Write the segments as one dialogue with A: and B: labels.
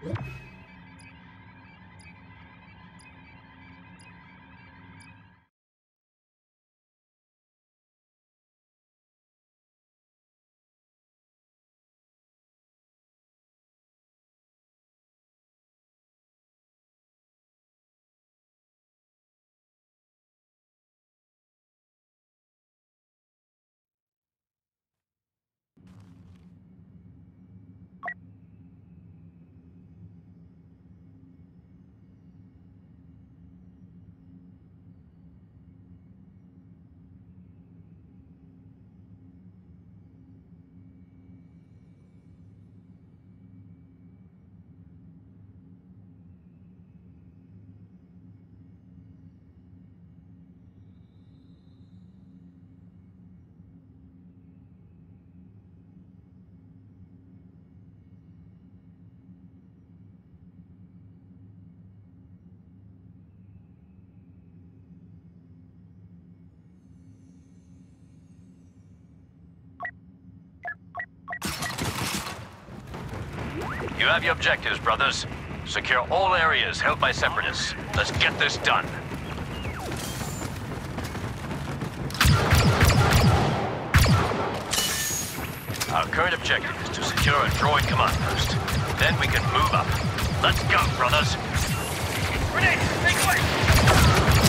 A: What? You have your objectives, brothers. Secure all areas held by Separatists. Let's get this done. Our current objective is to secure a droid command post. Then we can move up. Let's go, brothers. Grenade! Make way!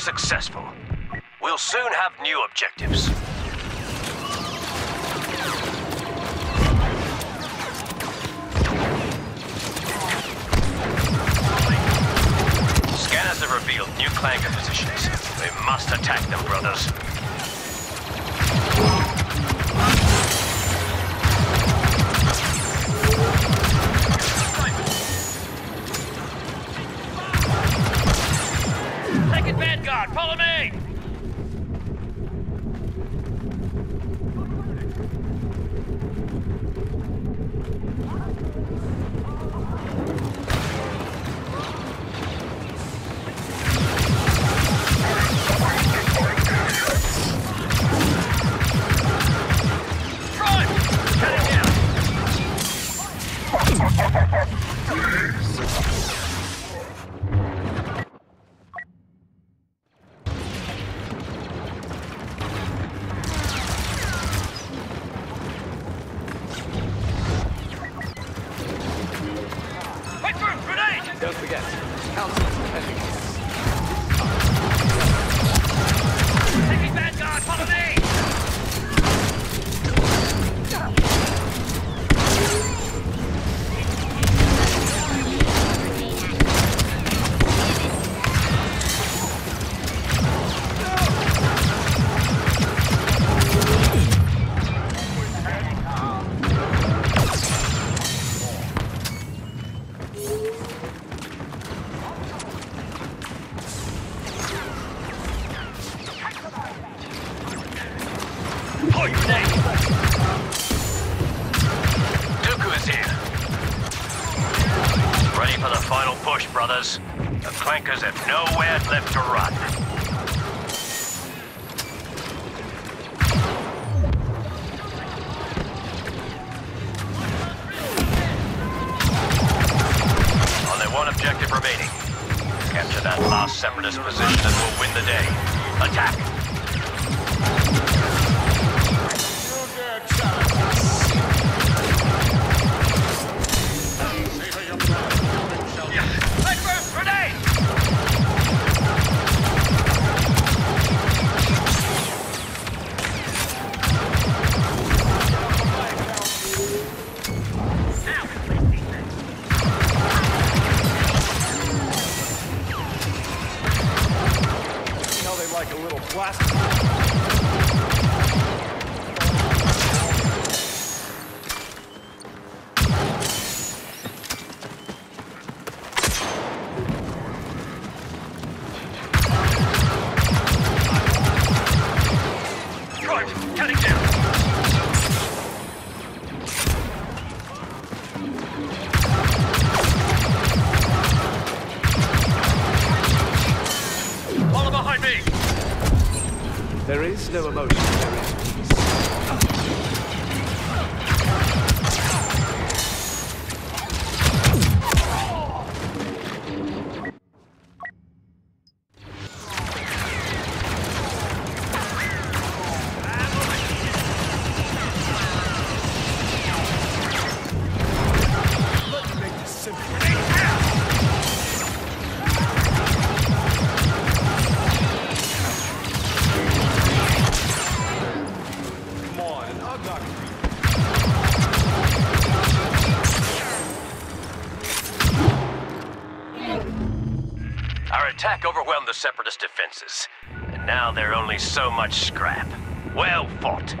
A: successful. defenses. And now they're only so much scrap. Well fought.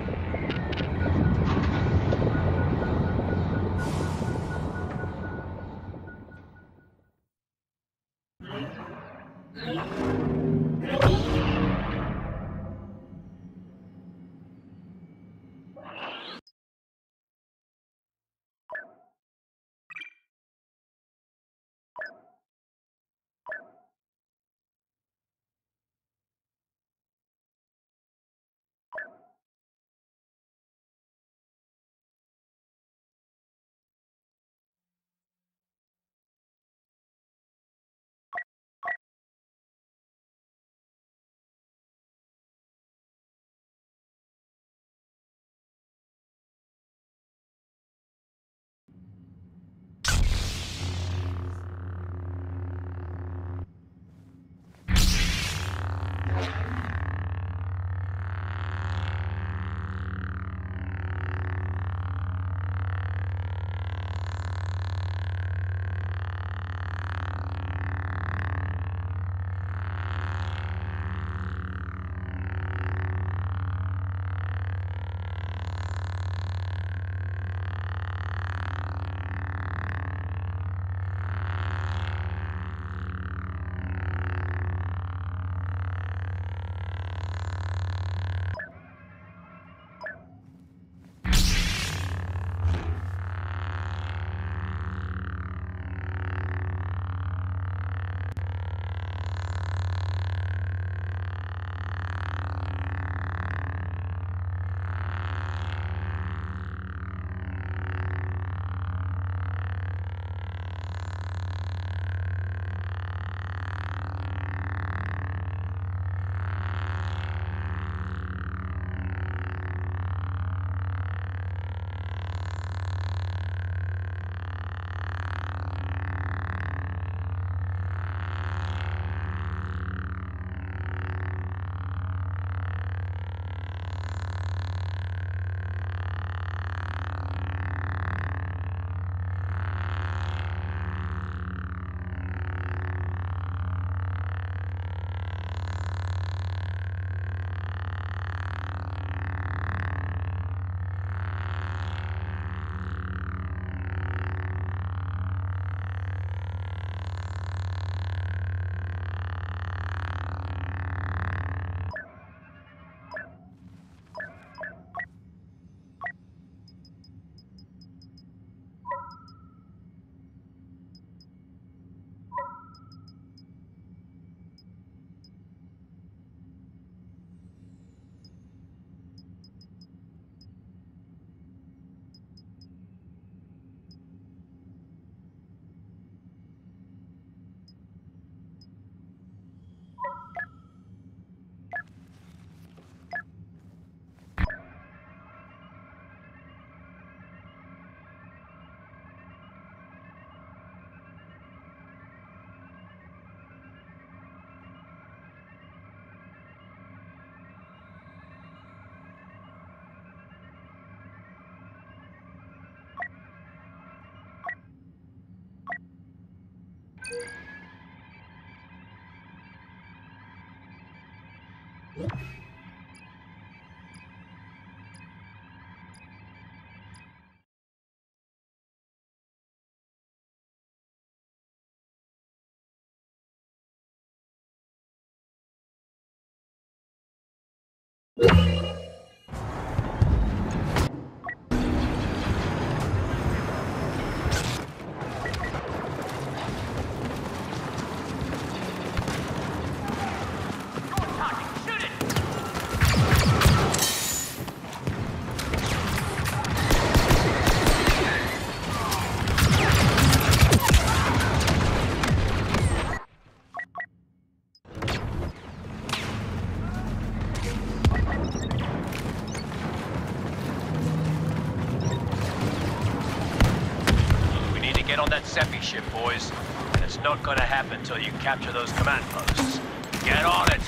A: Seppi ship, boys. And it's not gonna happen until you capture those command posts. Get on it!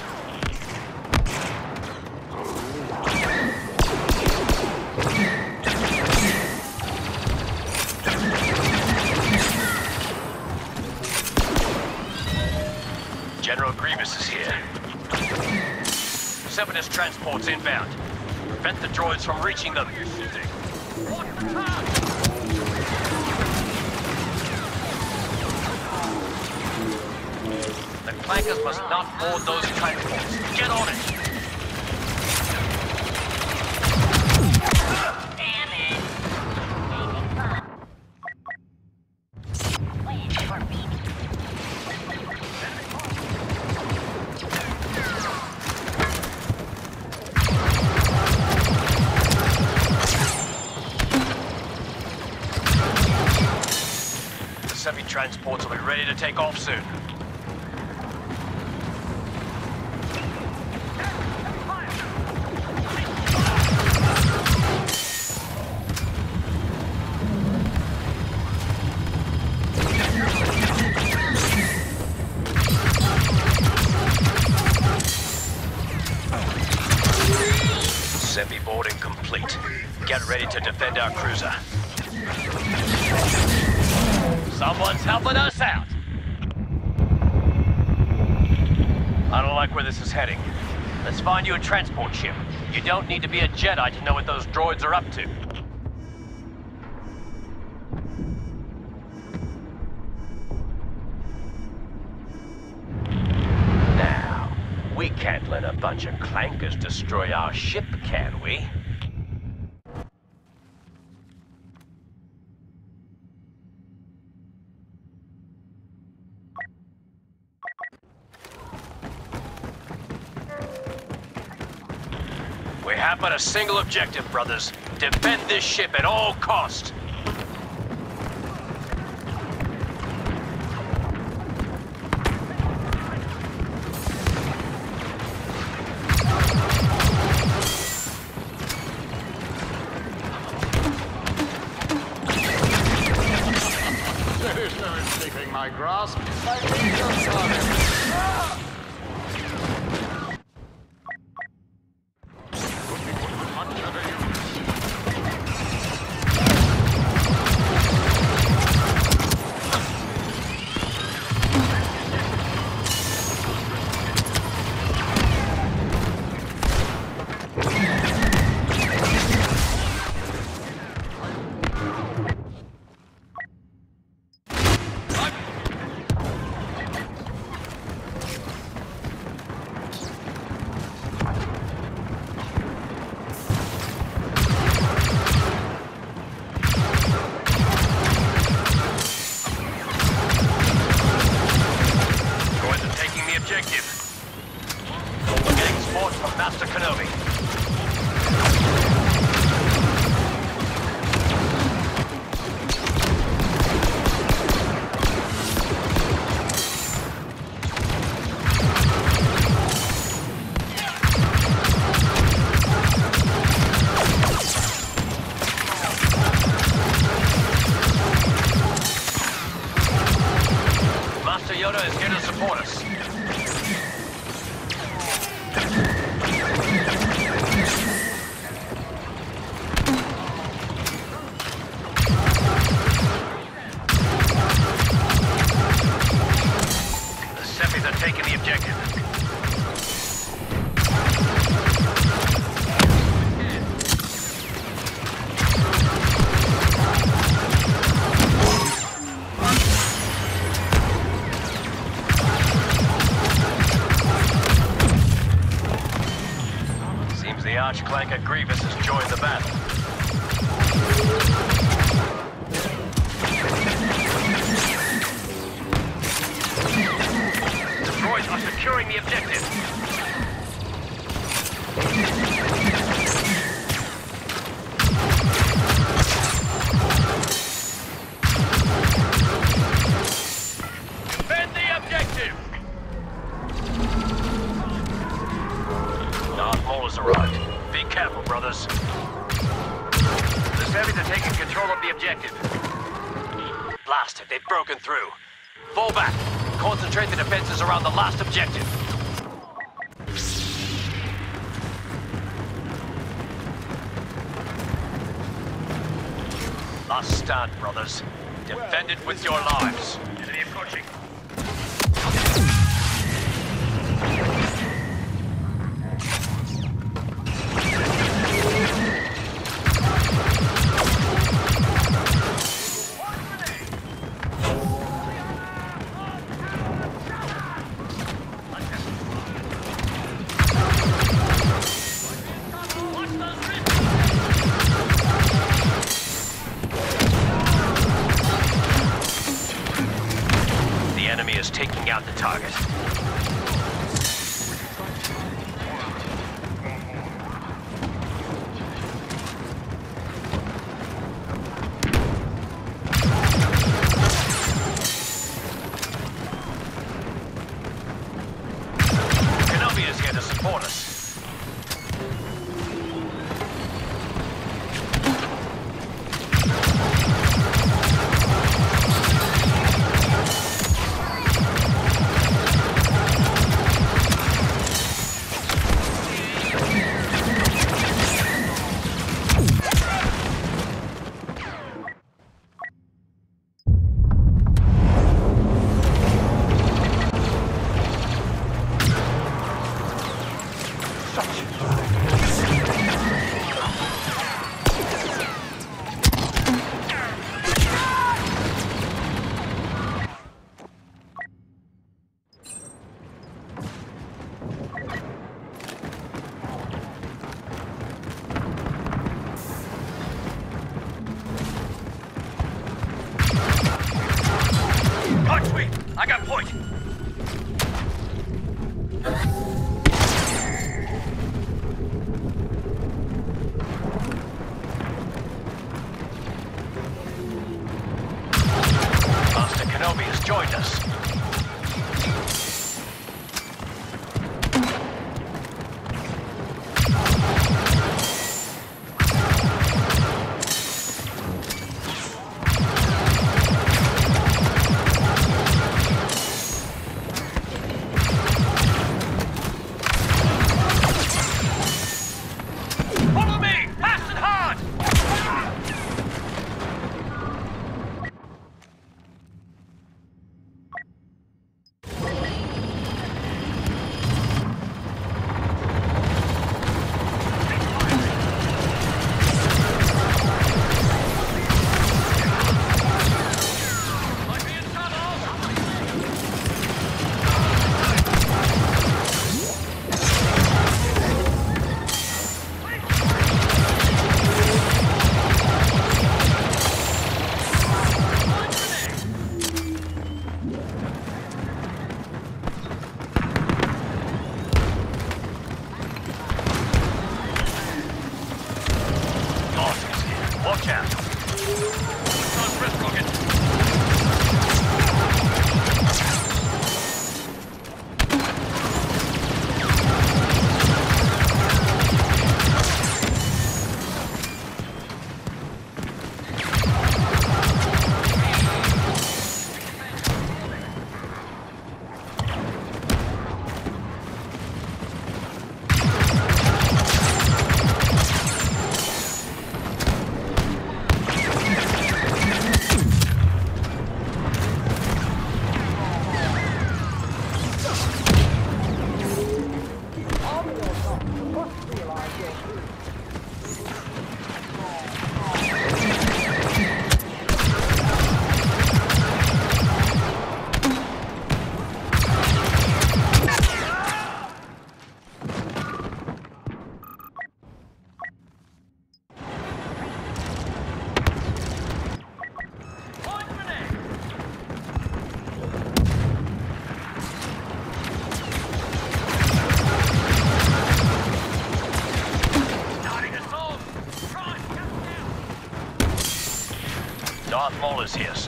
A: General Grievous is here. Separatist transports inbound. Prevent the droids from reaching them. The clankers must not board those transports. Get on it! Transports will be ready to take off soon. You a transport ship. You don't need to be a Jedi to know what those droids are up to. Now, we can't let a bunch of clankers destroy our ship, can we? We have but a single objective, brothers. Defend this ship at all cost.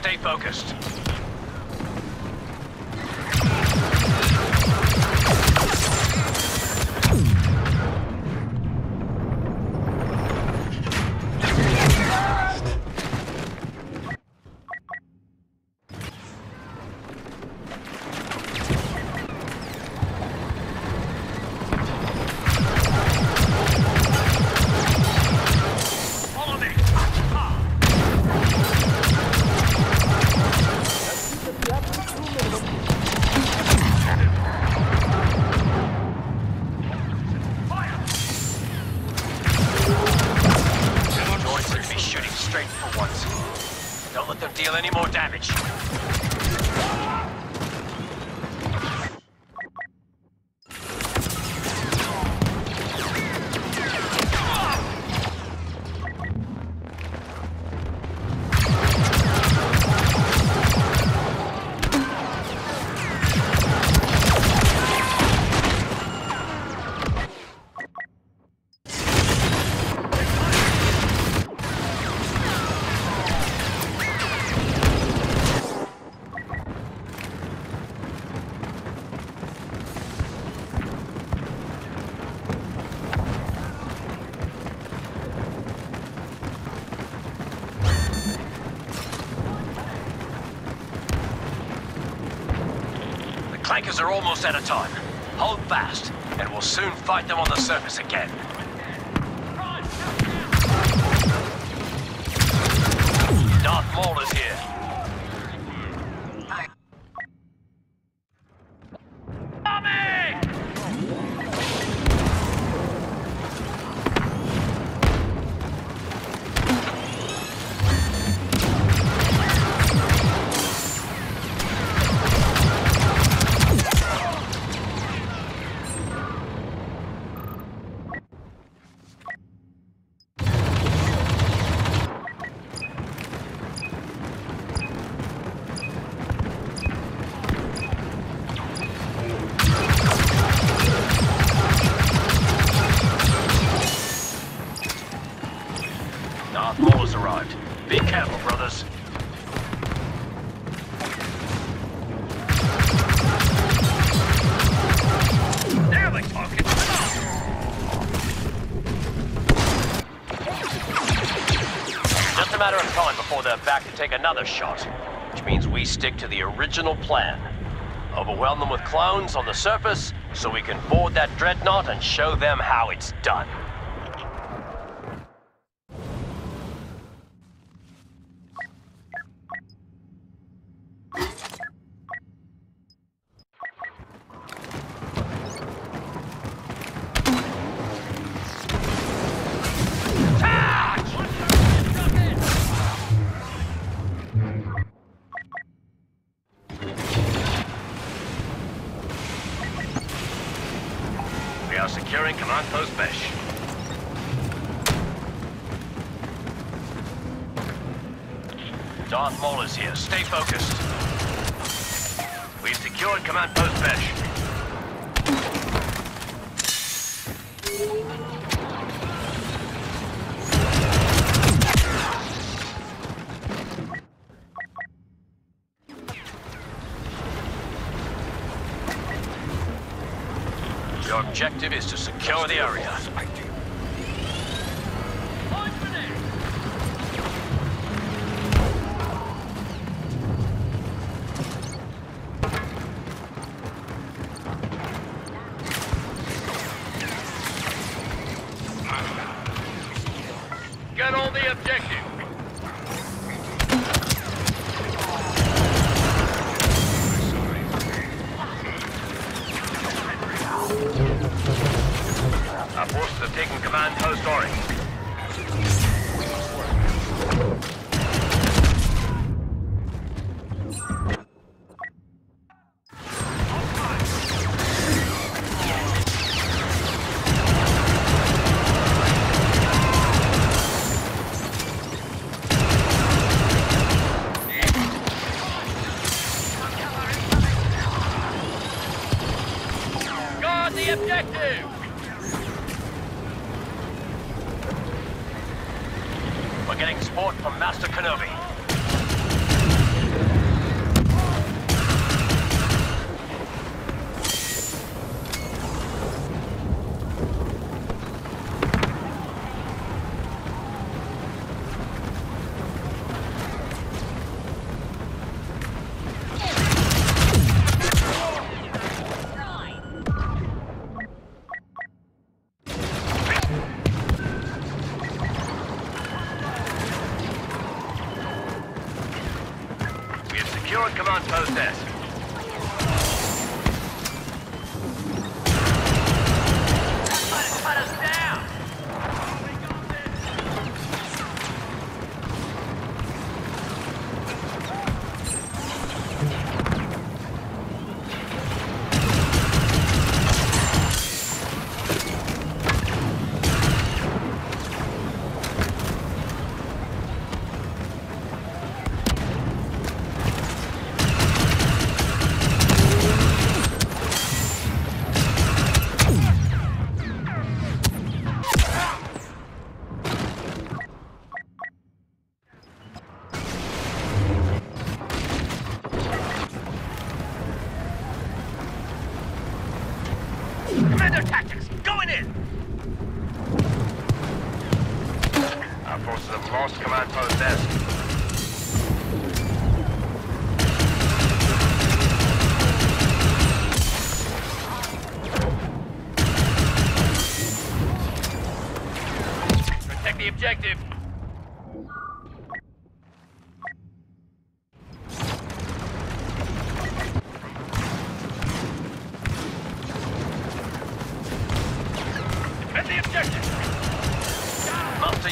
A: Stay focused. Any more damage. Out of time. Hold fast, and we'll soon fight them on the surface again. Take another shot, which means we stick to the original plan. Overwhelm them with clones on the surface so we can board that dreadnought and show them how it's done. Securing Command Post Besh. Darth Maul is here. Stay focused. We've secured Command Post Besh. The area. Command post Orange. Secure command post desk.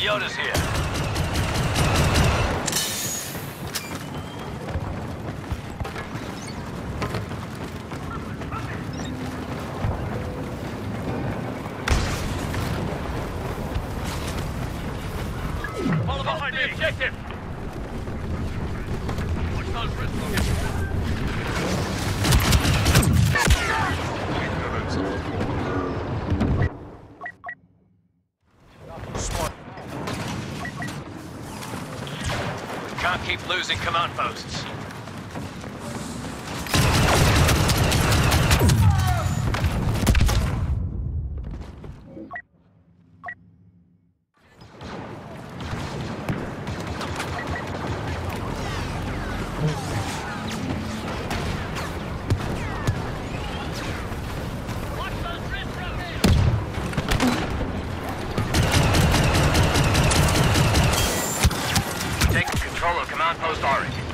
A: Yoda's here. Control of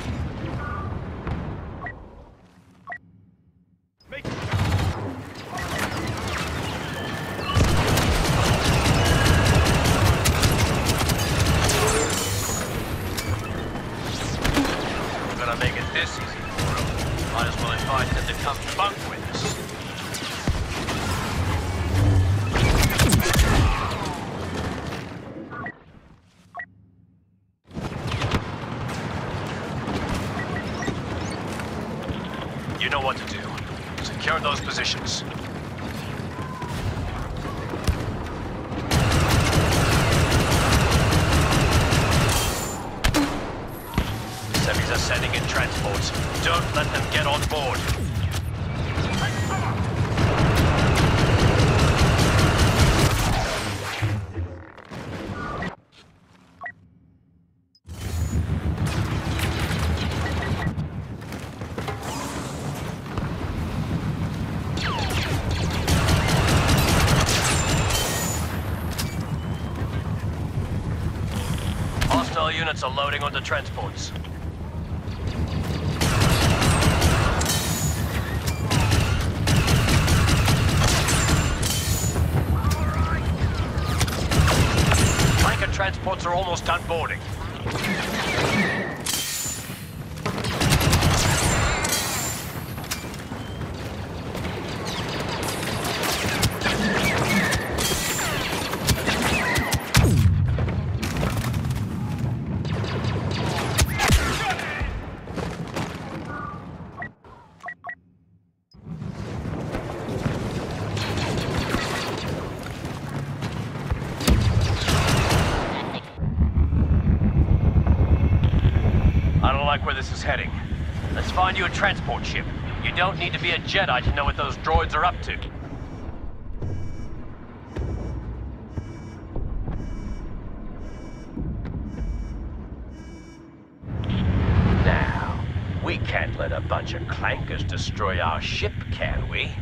A: units are loading onto transports. Flanker transports are almost done boarding. Need to be a Jedi to know what those droids are up to. Now, we can't let a bunch of clankers destroy our ship, can we?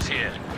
A: Darth